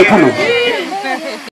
Chicano.